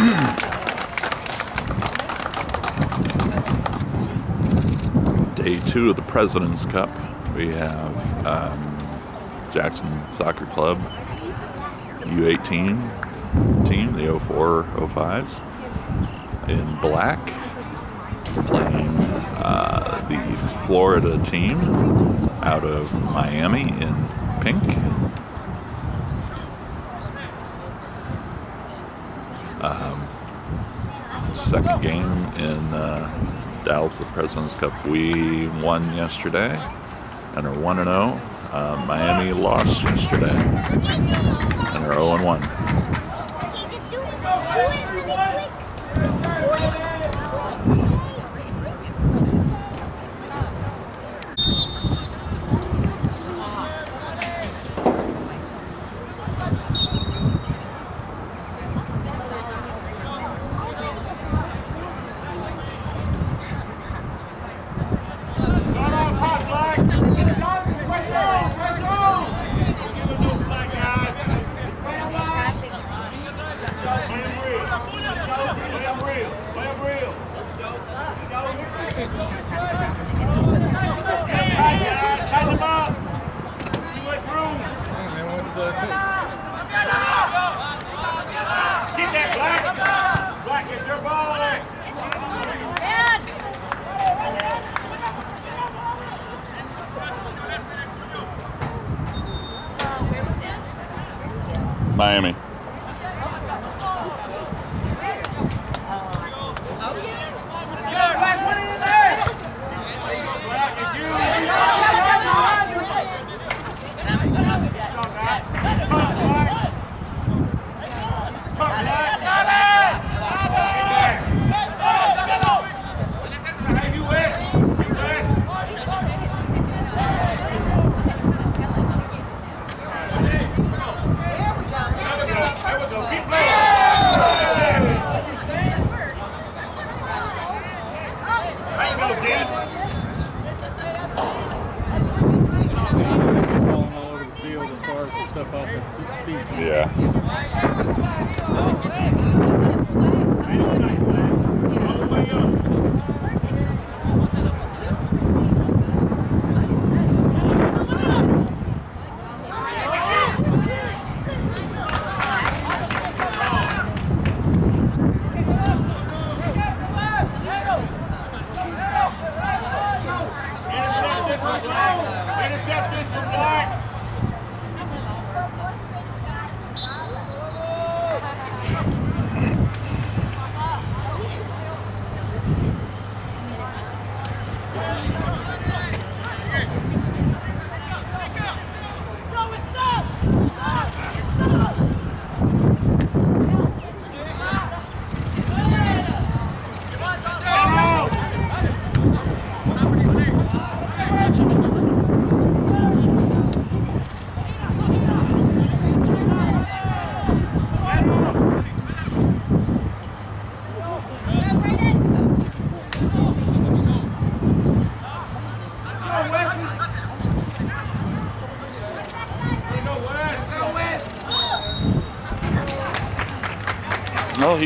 Day two of the President's Cup. We have um, Jackson Soccer Club U18 team, the 04 05s, in black, playing uh, the Florida team out of Miami in pink. Um, second game in uh, Dallas, the President's Cup. We won yesterday and are 1 0. Uh, Miami lost yesterday and are 0 1. Intercept this one, Black.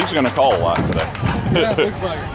He's going to call a lot today. Yeah, looks like.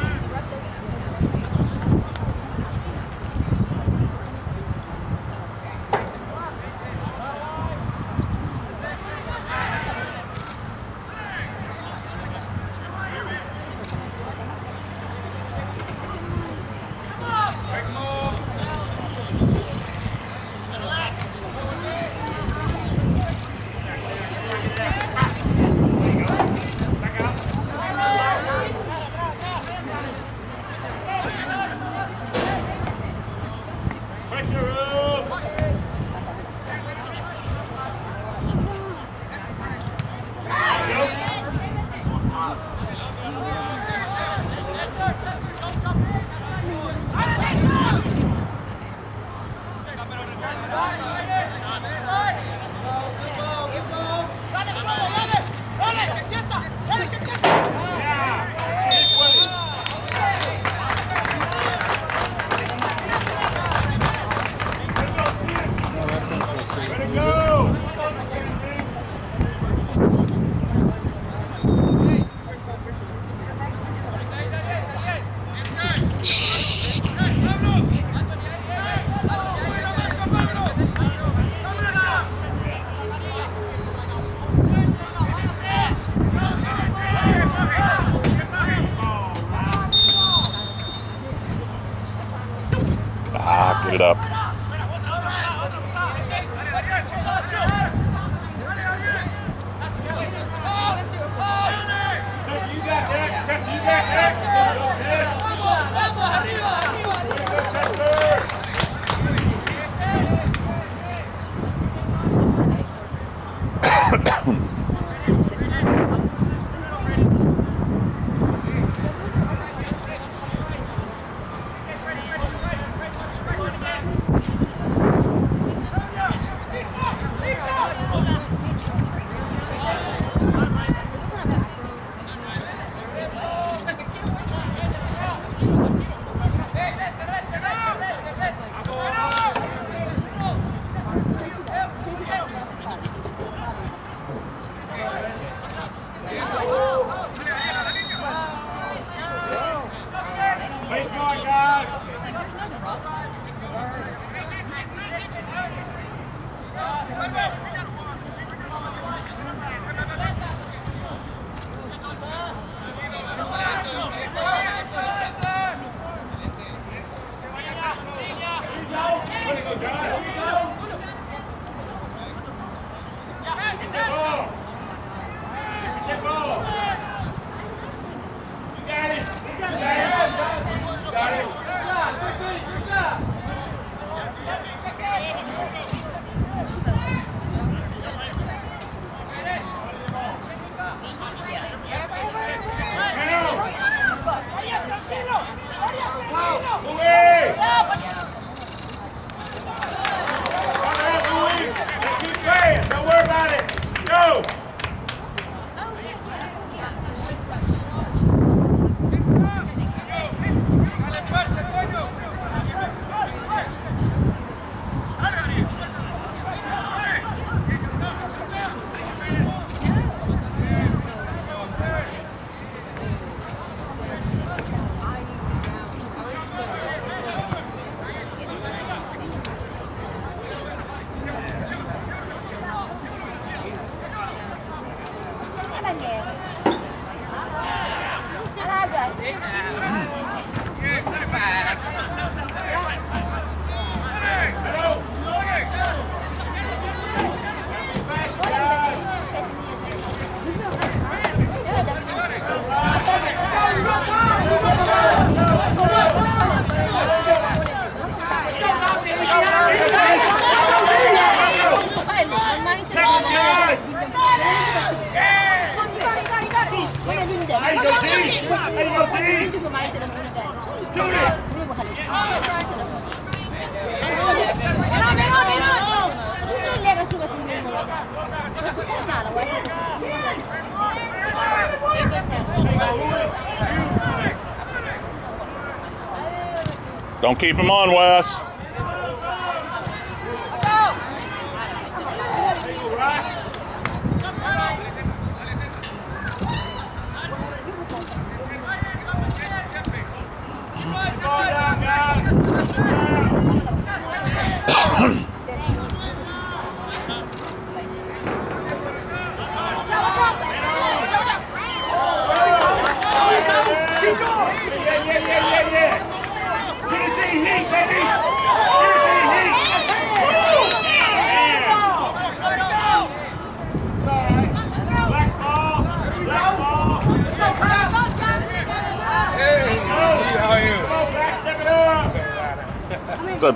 Don't keep him on, Wes.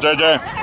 JJ?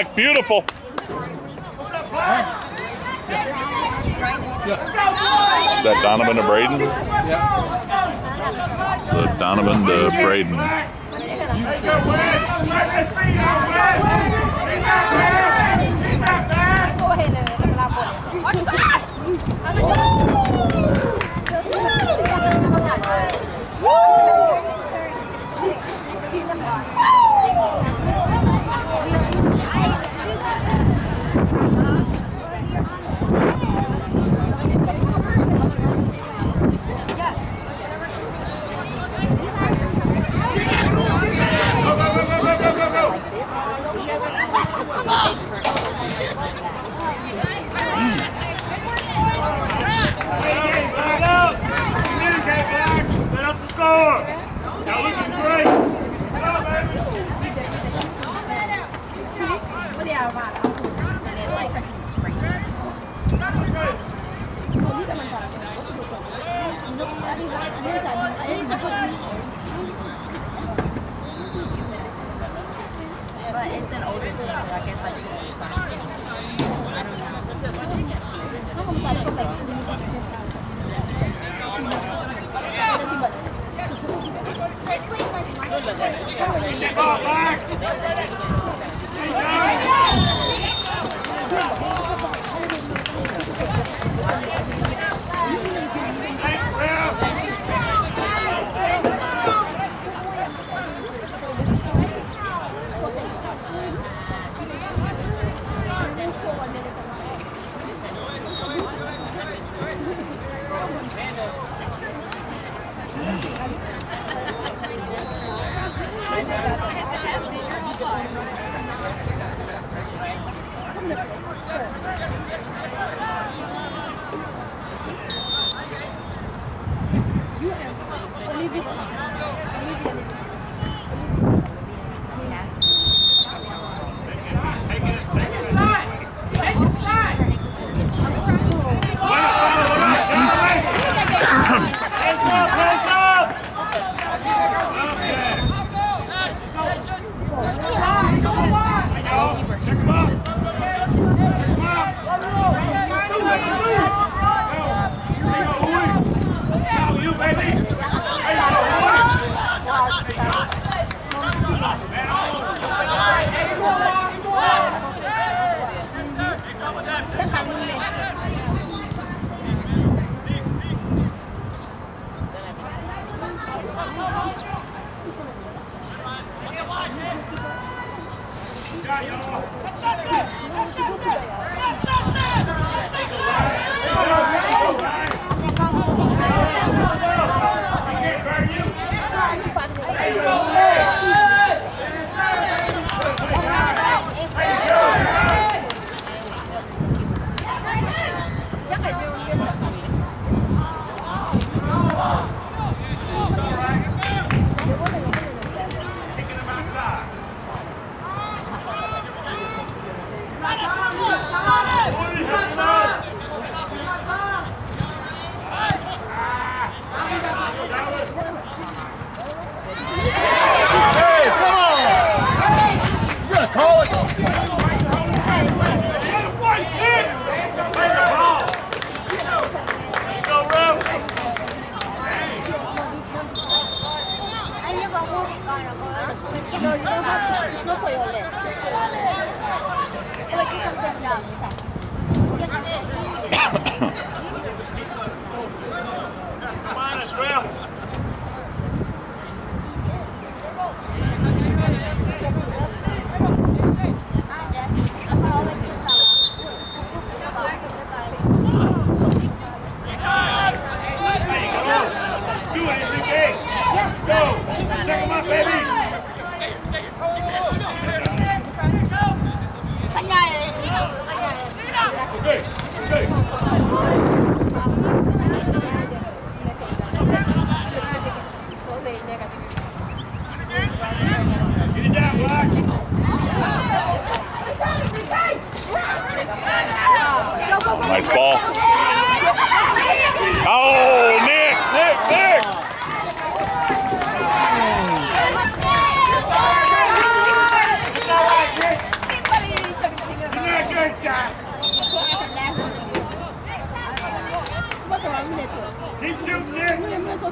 Beautiful, Beautiful. Is that Donovan to Braden? So Donovan to Braden. But it's an older team, so I guess.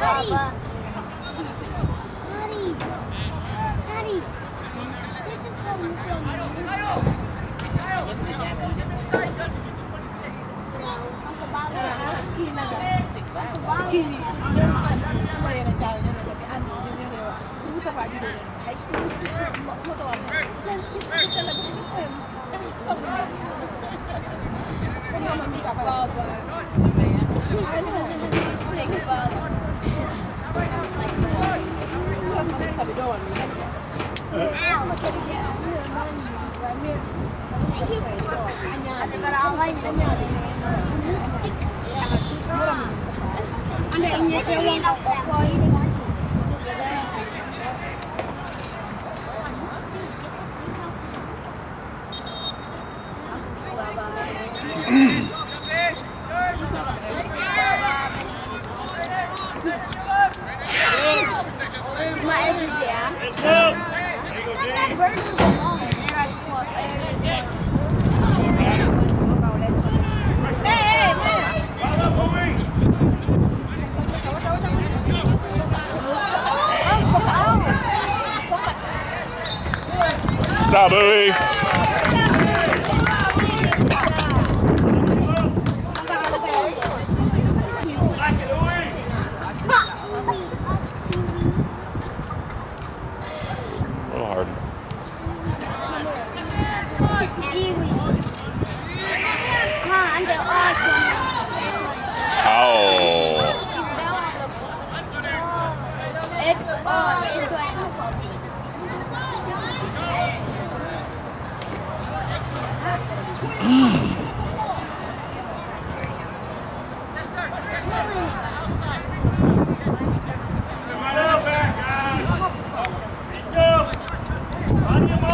Baba. Two. Line him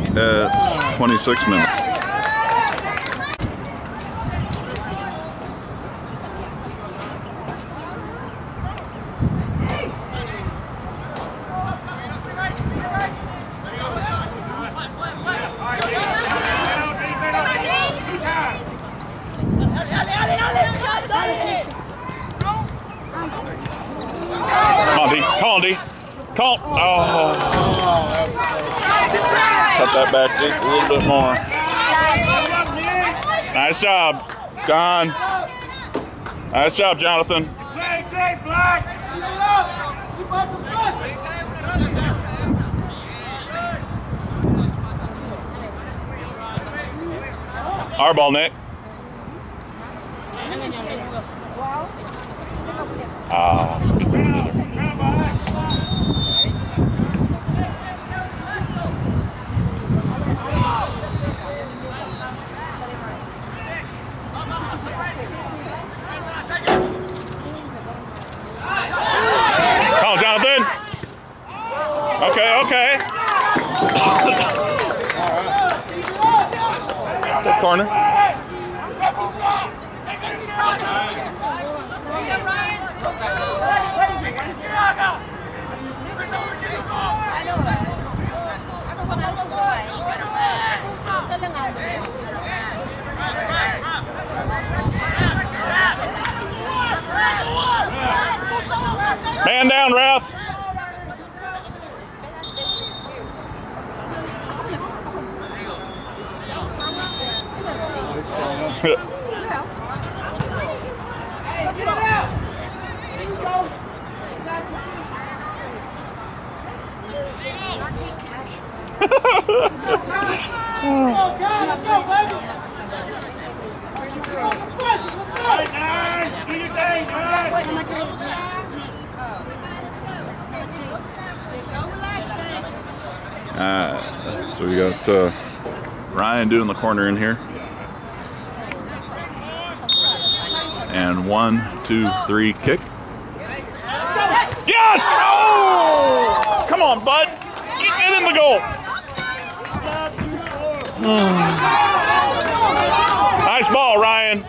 break at uh, 26 minutes. Gone. Nice job, Jonathan. Our ball, Nick. corner in here. And one, two, three, kick. Yes! Oh! Come on, bud. Get, it in the goal. nice ball, Ryan.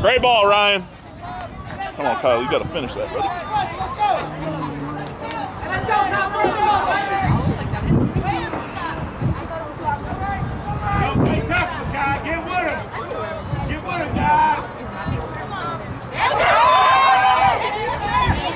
Great ball, Ryan. Come on, Kyle. You got to finish that, buddy.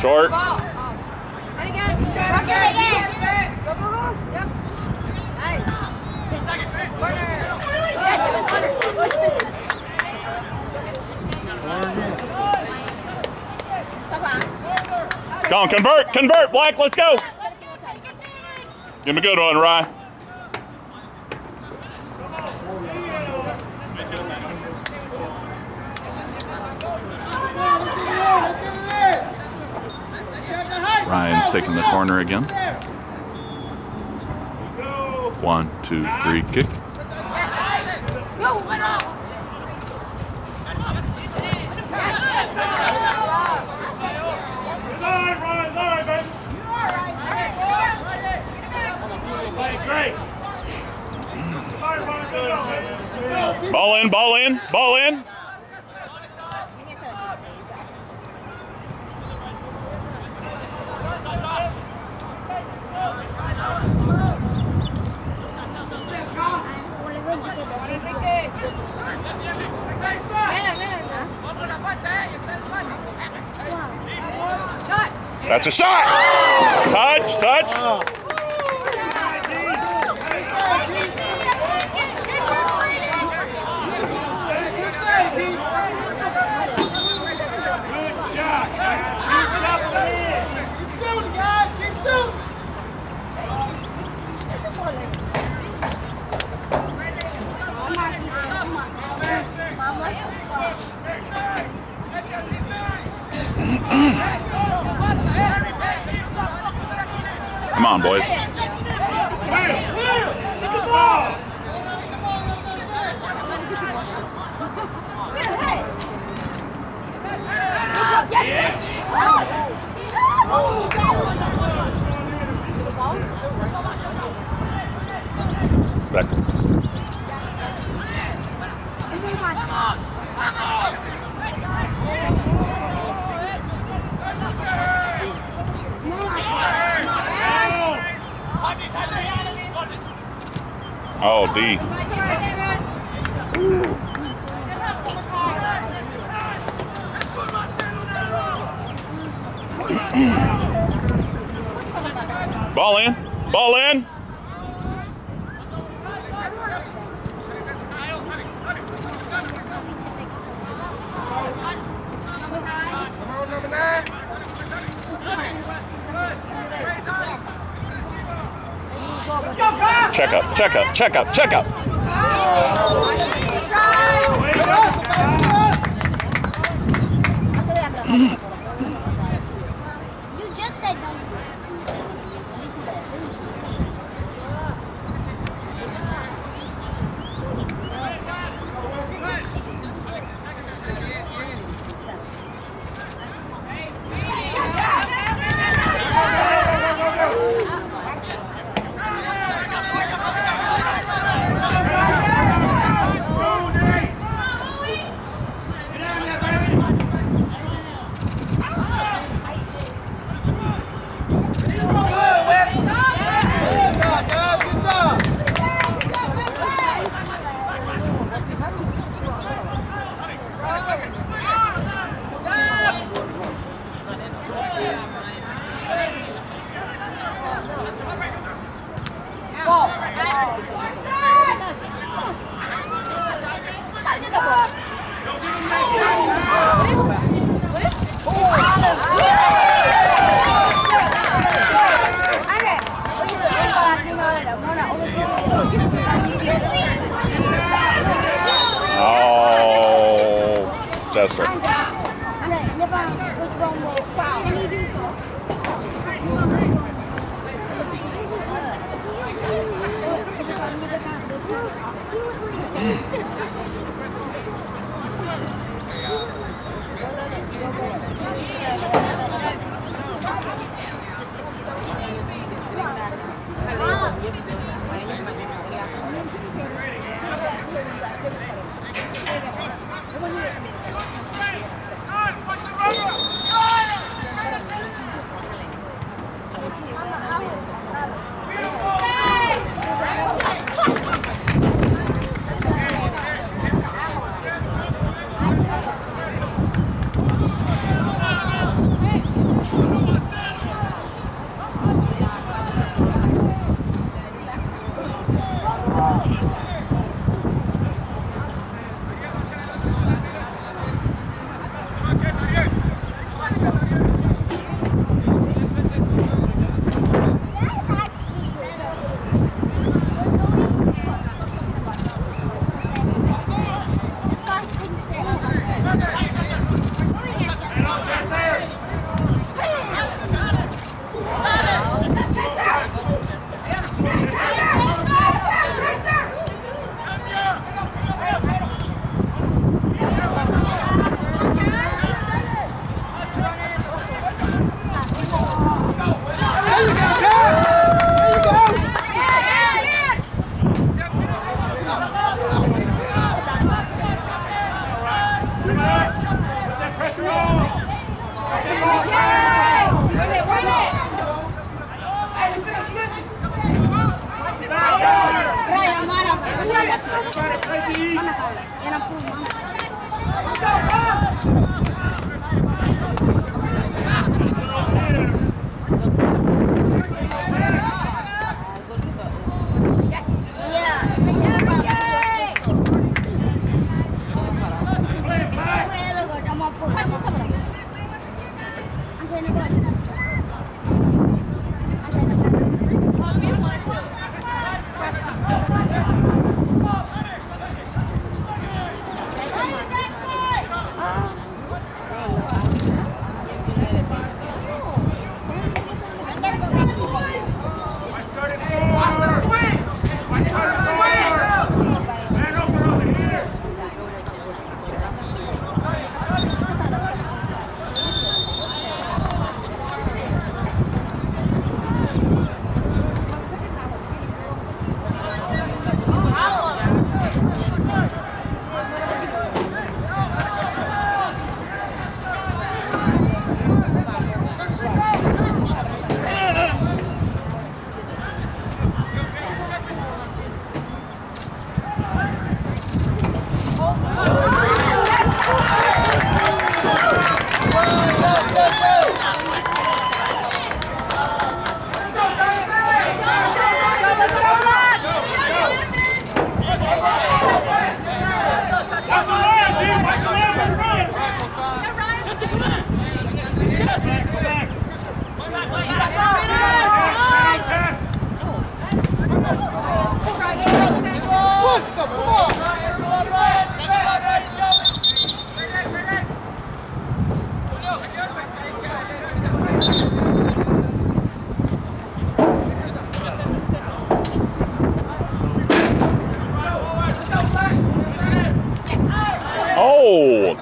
Short. And again. Cross it again. Go, Come on, convert, convert, Black, let's go. Give him a good one, Rye. Taking the corner again. One, two, three, kick. It's all right, Ryan. It's all right, baby. Hey, great. All right, Ryan. Good job, baby. Ball in, ball in, ball in. That's a shot. Touch, touch. Ah. Come on, boys. Oh, D. Ball in. Ball in. Check up, check up, check up, check up. You just said don't do it. Oh, Chester.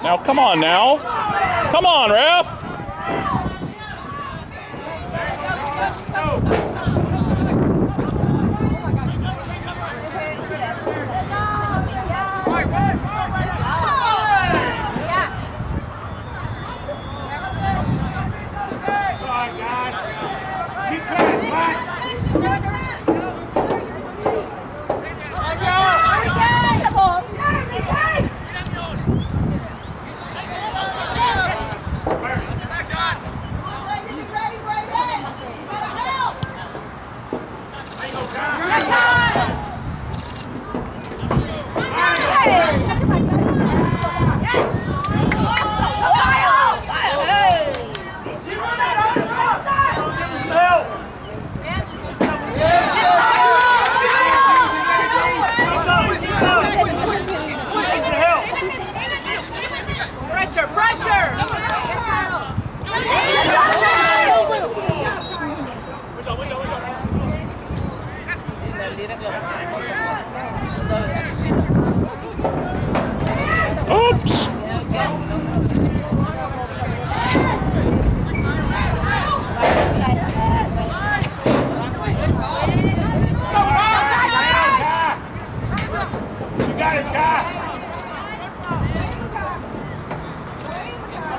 Now, come on now. Come on, Red.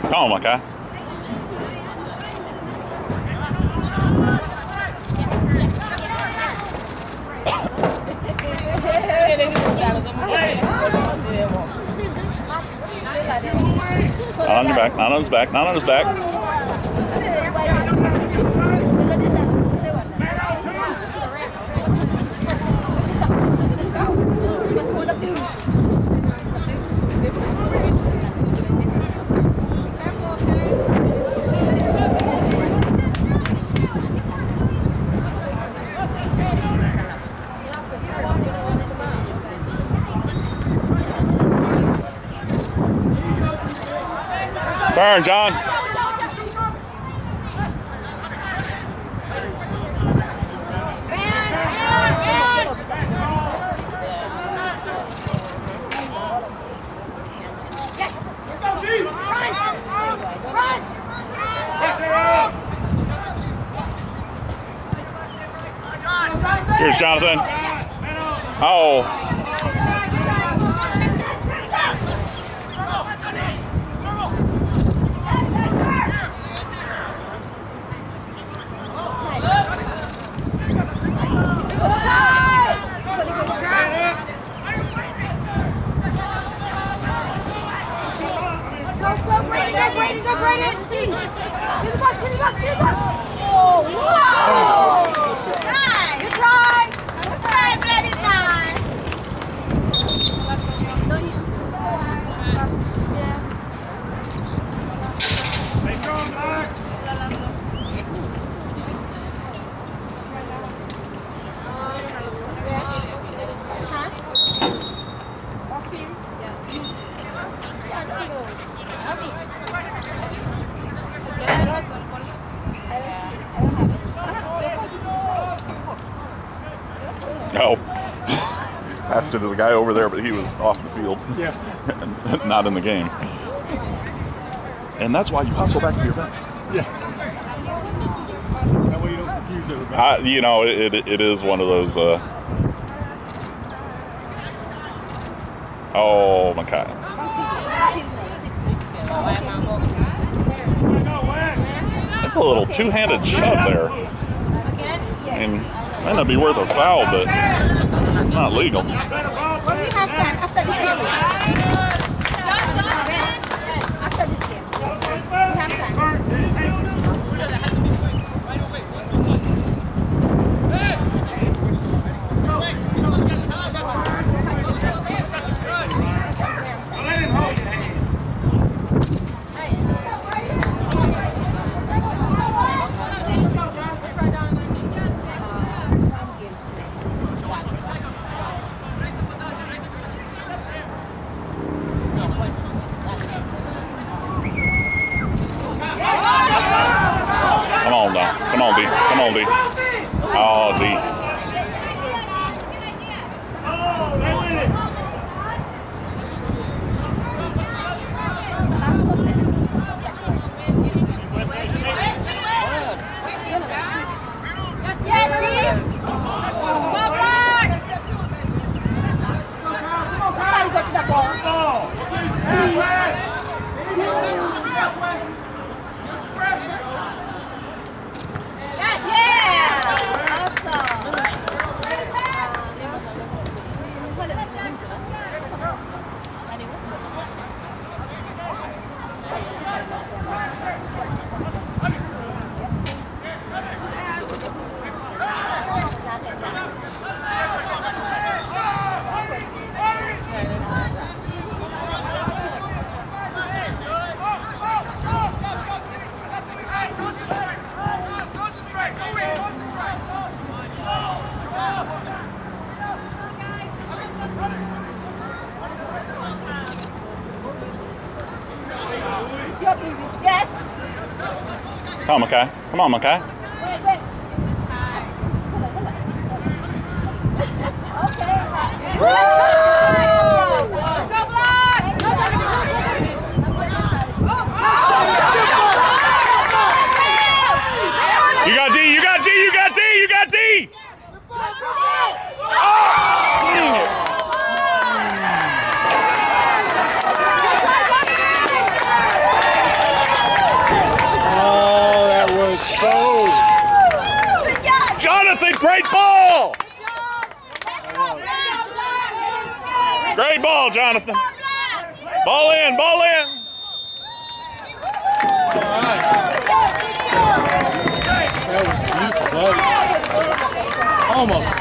Come on, my guy. Not on your back, not on his back, not on his back. Burn, John. To the guy over there, but he was off the field Yeah. and not in the game. And that's why you hustle back to your bench. Yeah. That way you don't confuse everybody. I, you know, it, it, it is one of those. Uh, oh, Makai. That's a little two-handed shove there. I mean, might not be worth a foul, but it's not legal. Come on, Makai. Wait, wait. Okay. Let's go, Black. You got D. You got D. You got D. You got D. Dang it. Oh, that was so. Jonathan, great ball. Great ball, Jonathan. Ball in. Ball in. That was deep, buddy. Almost.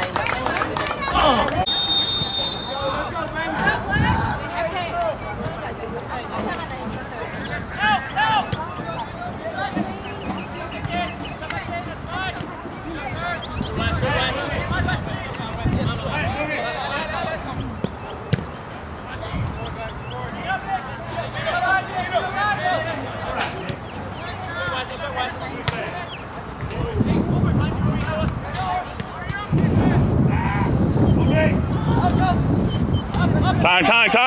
Time, time, time.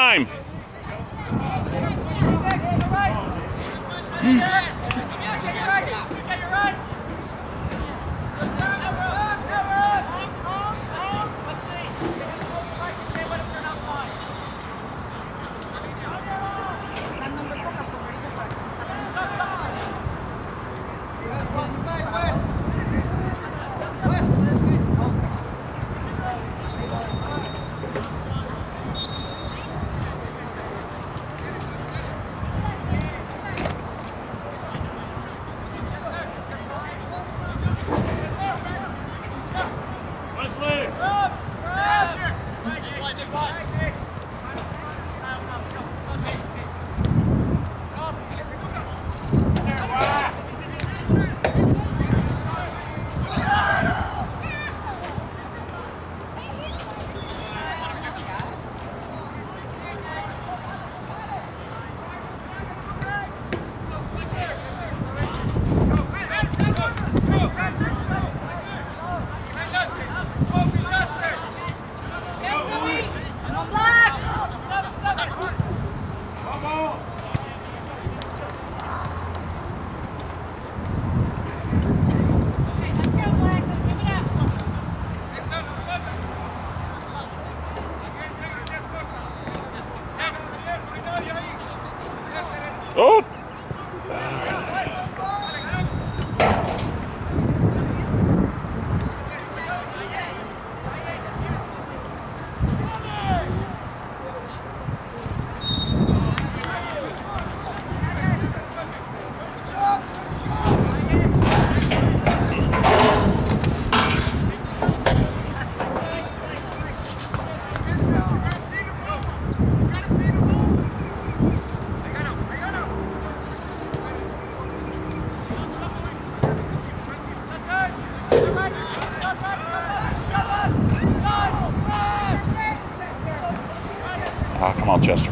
Melchester.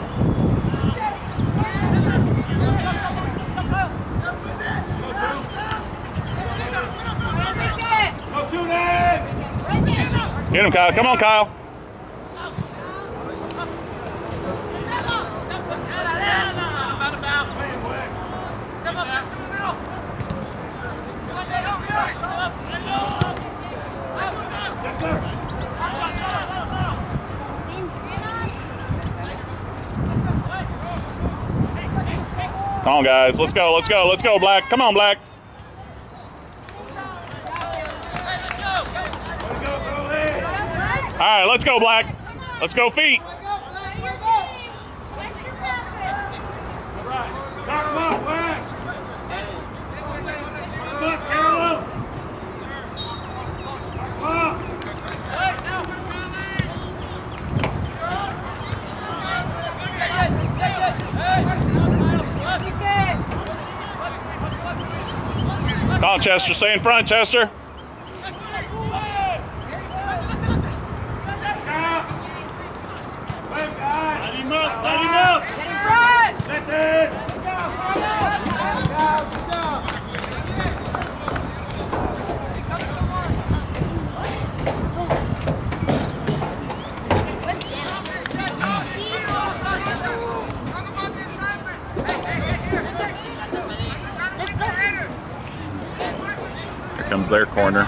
Get him, Kyle. Come on, Kyle. Come on, guys. Let's go. Let's go. Let's go, Black. Come on, Black. All right, let's go, Black. Let's go, feet. Chester. Stay in front, Chester. their corner.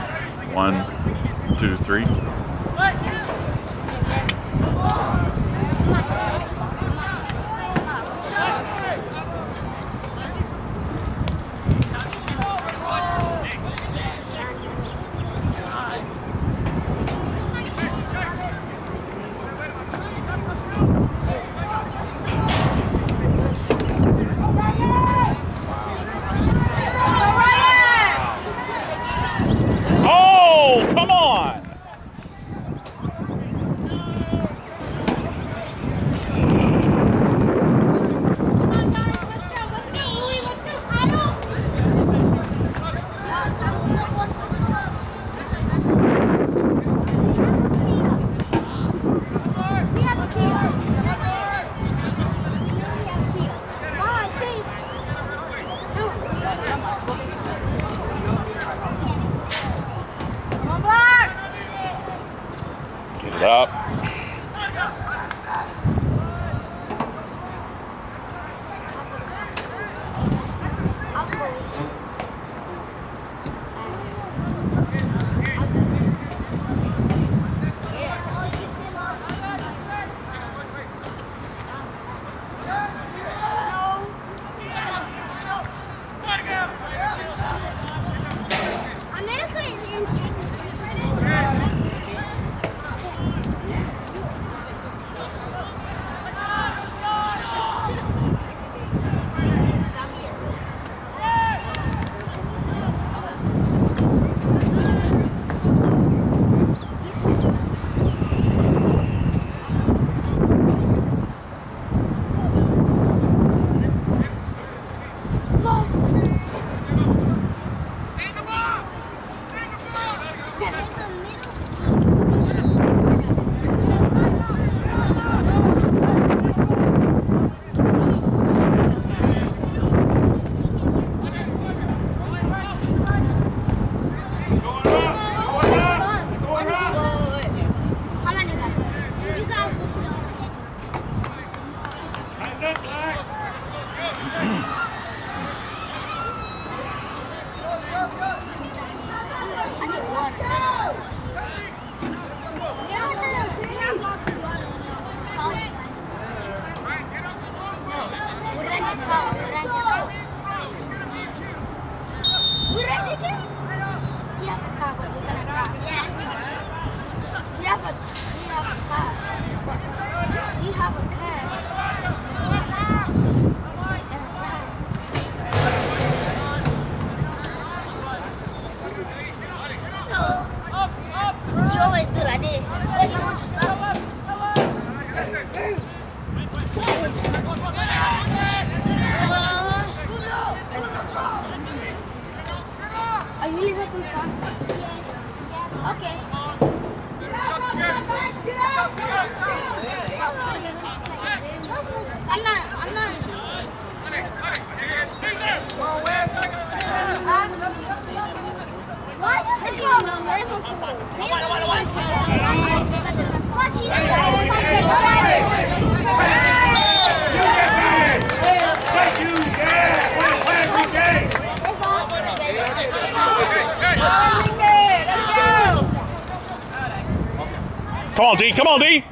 Come on, D.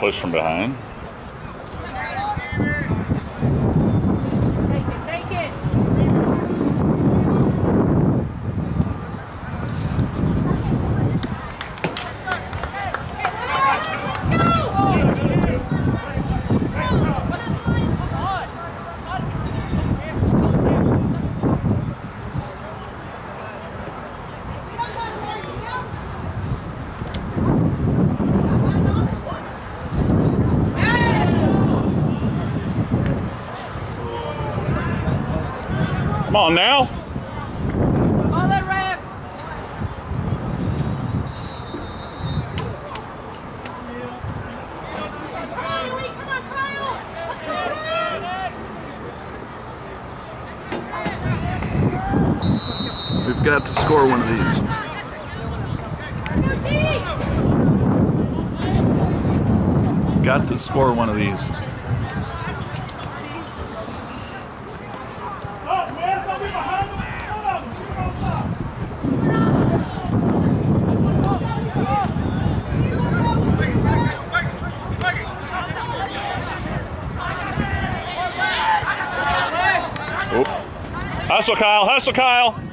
push from behind. on now. That. We've got to score one of these. Got to score one of these. Hustle, Kyle. Hustle, Kyle.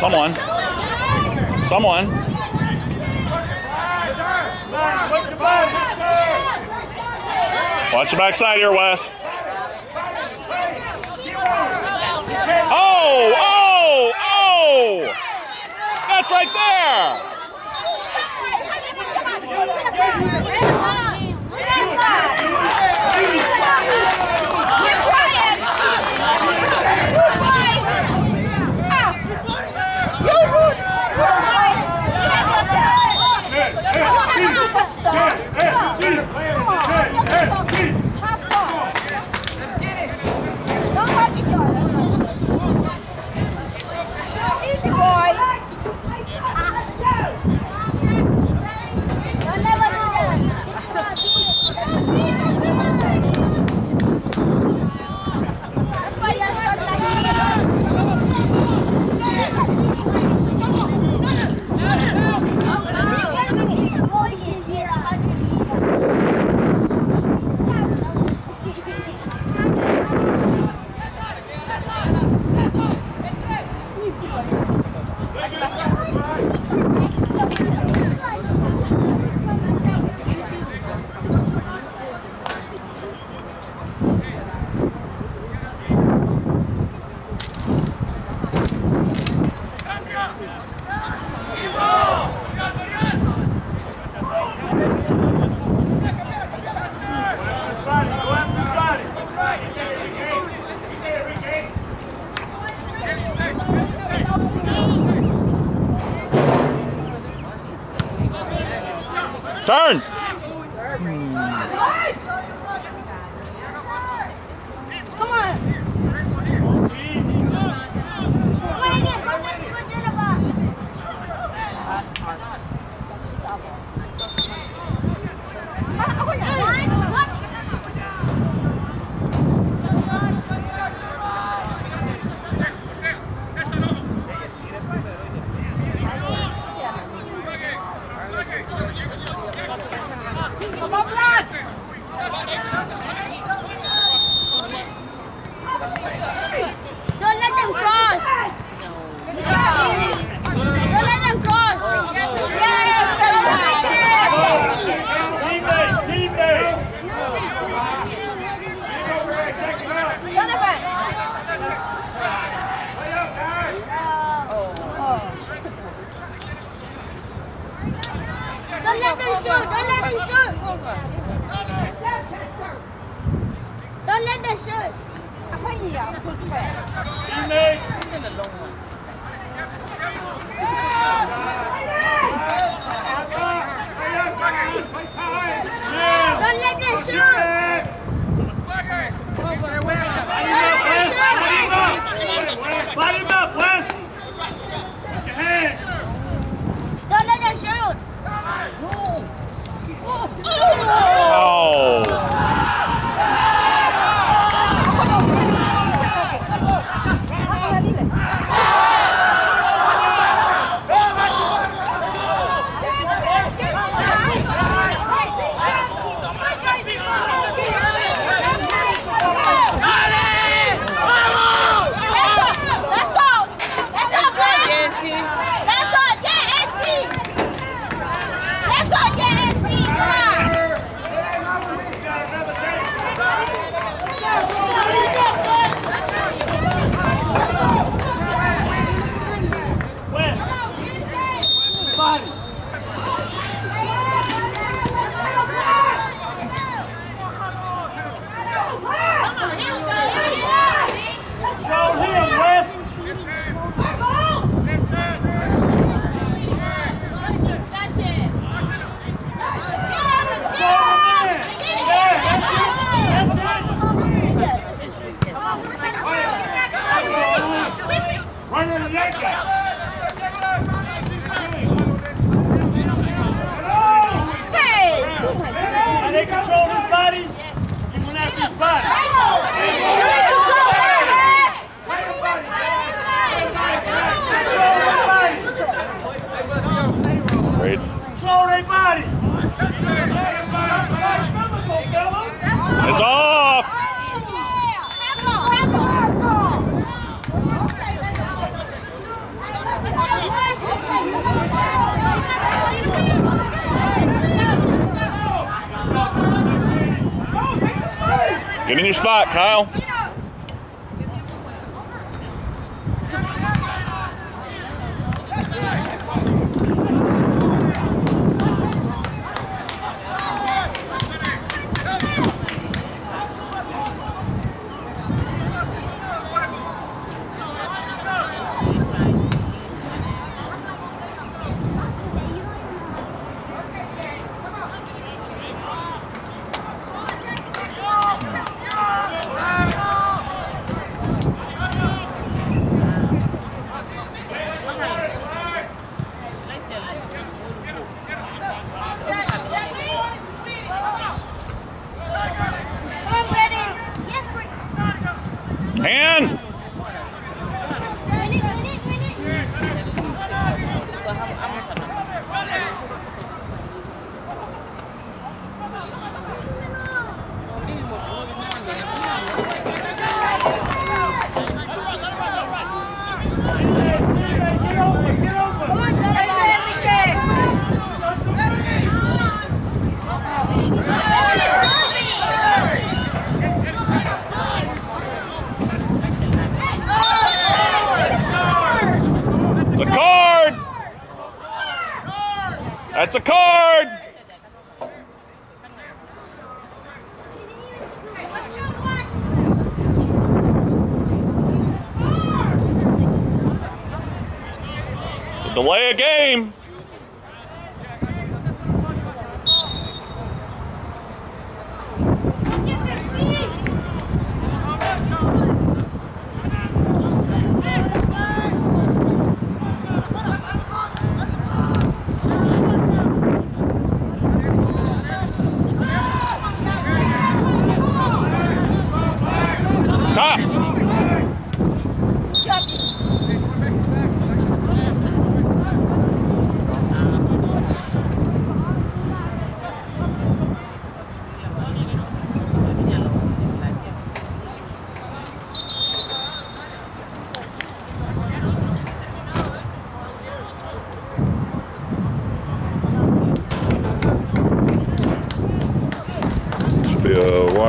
Someone. Someone. Watch the backside here, Wes. Oh, oh, oh! That's right there! Turn. Don't let him shoot. Don't let them shoot. I think you are a good Don't let them shoot. Don't let them shoot. 이. Your spot, Kyle.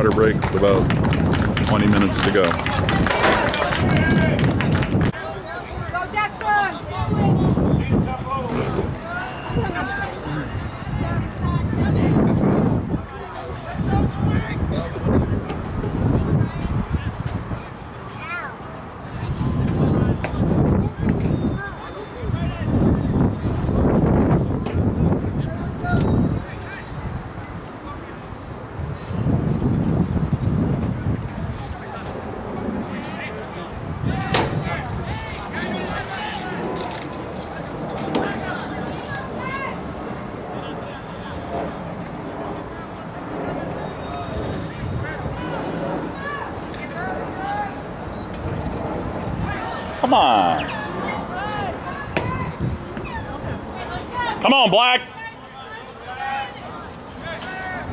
Water break with about 20 minutes to go. Go Come on. Come on, Black.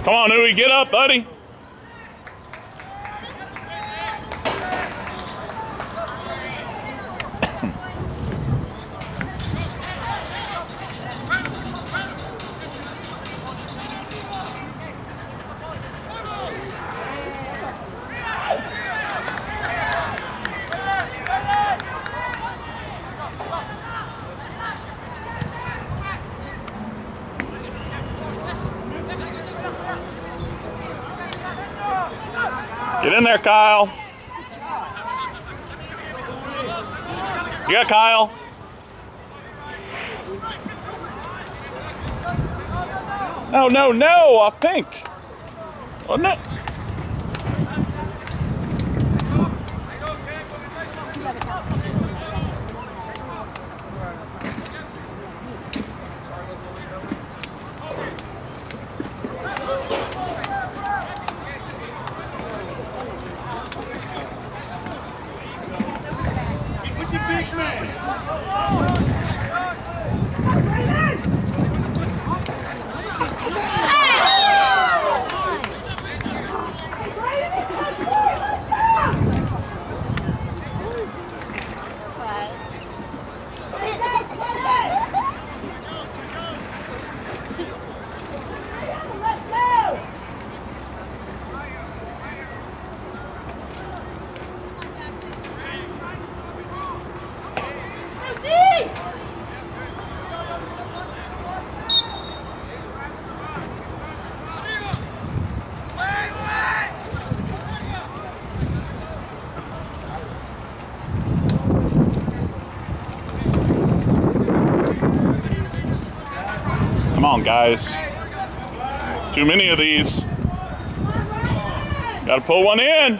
Come on, Uwe, get up, buddy. There, Kyle. Yeah, Kyle. No, no, no, off pink. Wasn't it? Guys. Too many of these. Got to pull one in.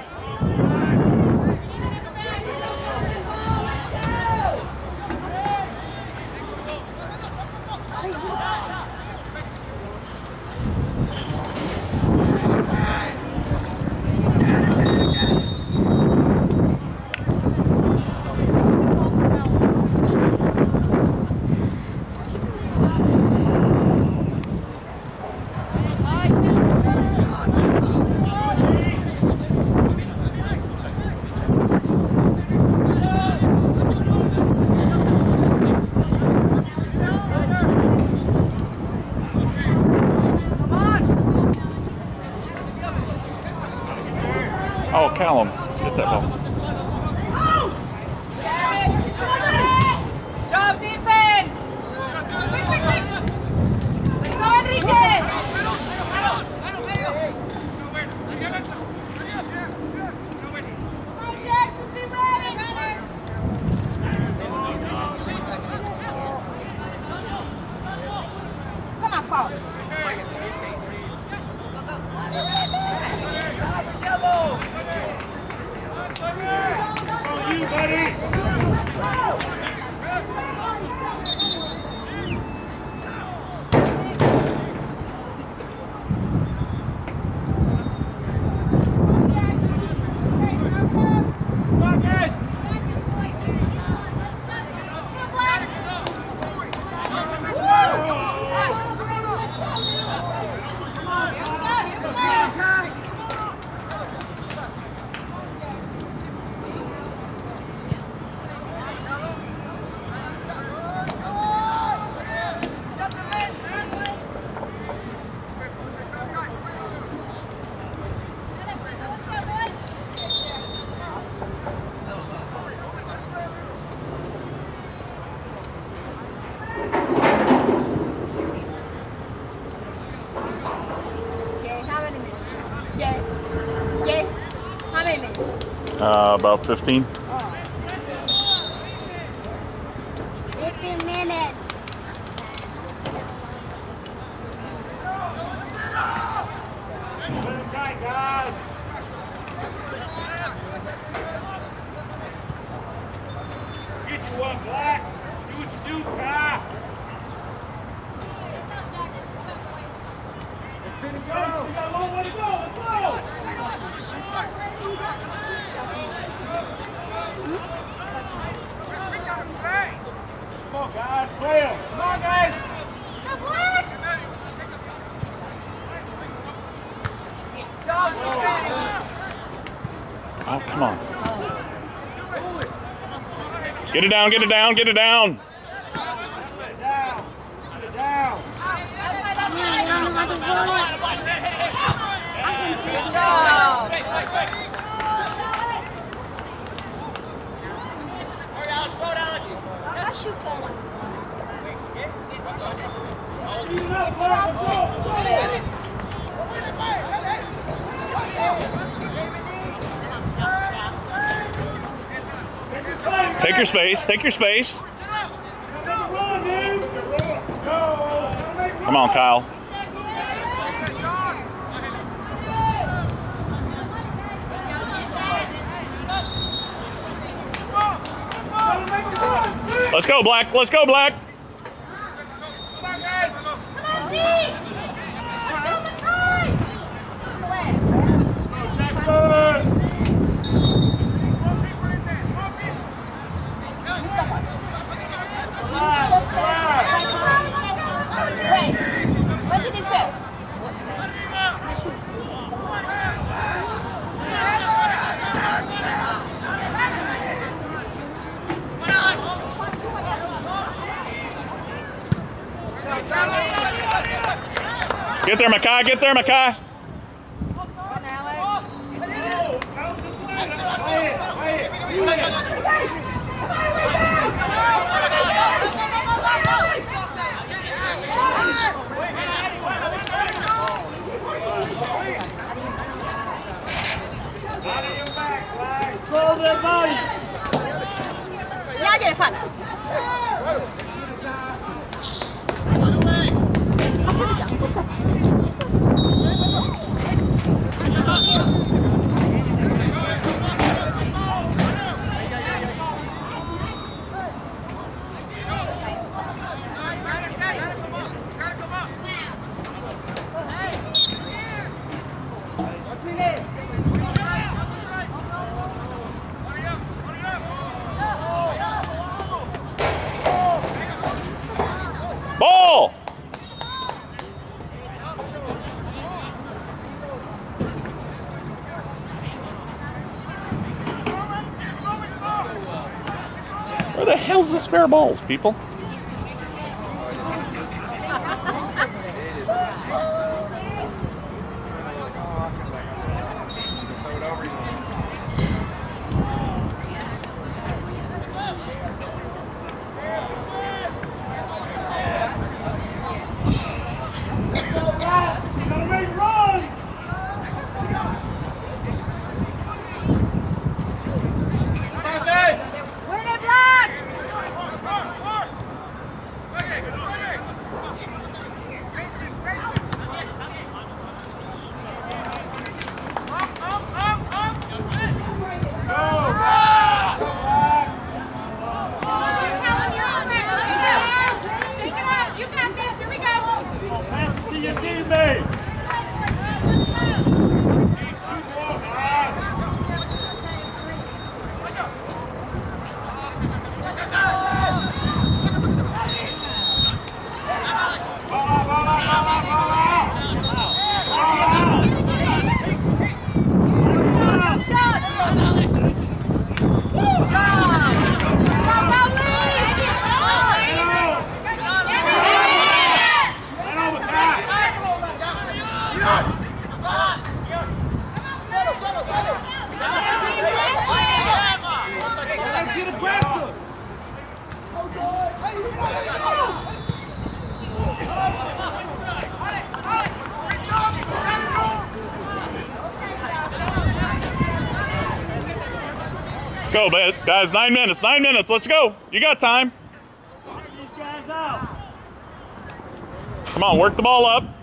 Callum, get that ball. Job defense! Let's go, Enrique! Come on, foul. On you, buddy. Yay, how many minutes? Yay. Yay. How many minutes? Uh, about 15. 15 minutes. Put him tight, guys. Get you one, Black. Do what you do, Sky. We got a long way to go. Let's go. Come on, guys. Play 'em. Come on, guys. Job defense! Oh, come on. Get it down, get it down, get it down. Sit down. Sit down. Good job! I shoot for Even up, Black. Let's go. Take your space, take your space. Come on, Kyle. Let's go, Black. Let's go, Black. Jackson. Get there, Makai. Get there, Makai. Play it, play it. Body spare balls, people. Guys, nine minutes, nine minutes. Let's go. You got time. Come on, work the ball up.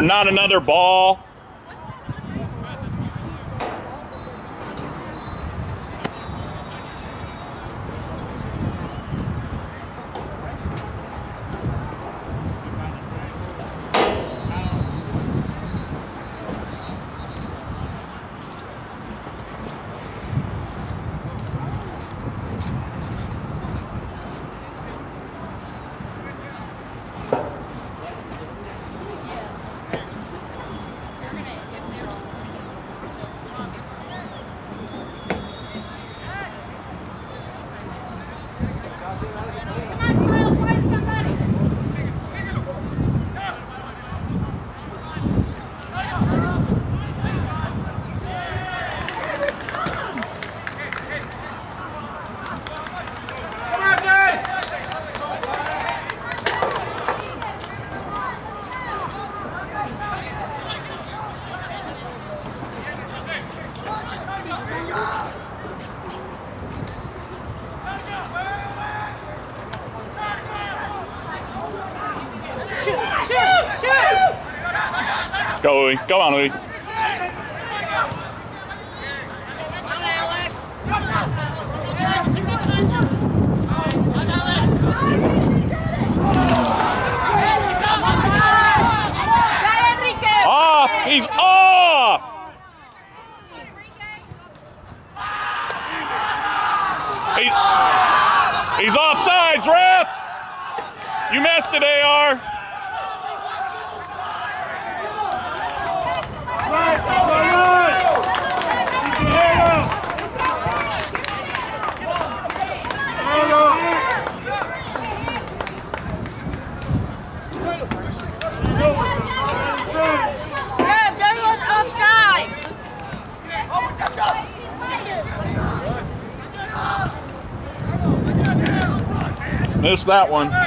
They're not another ball. Go, Go on, Louie. ¡Dale, Enrique! Off! He's off! He, he's offsides, ref! You missed it, AR. Right, right, right. Keep your head up. Head up. Rev, that was offside. Missed that one.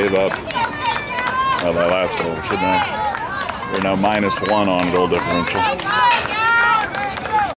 Gave up well, that last goal, shouldn't have. We're now minus one on goal differential.